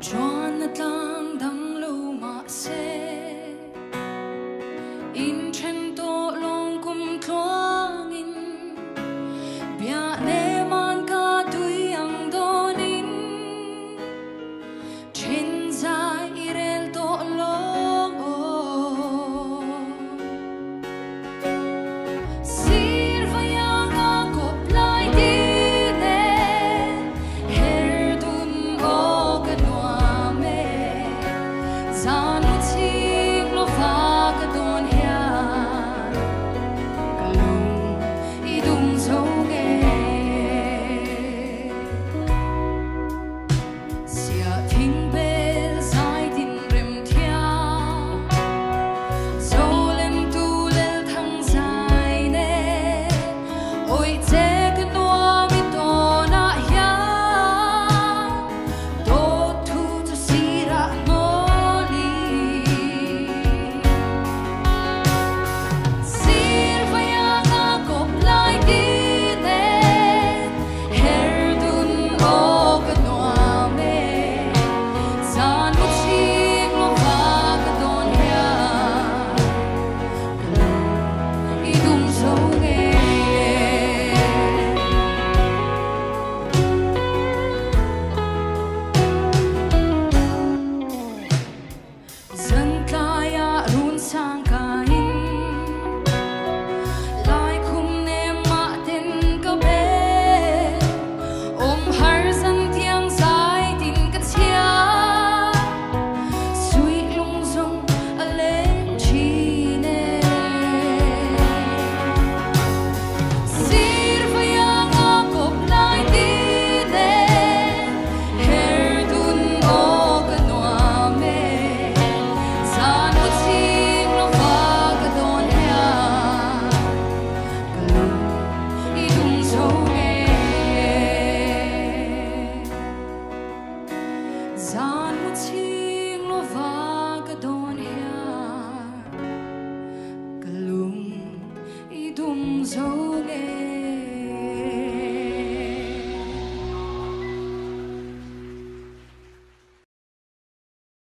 Drawn the dawn. 动走。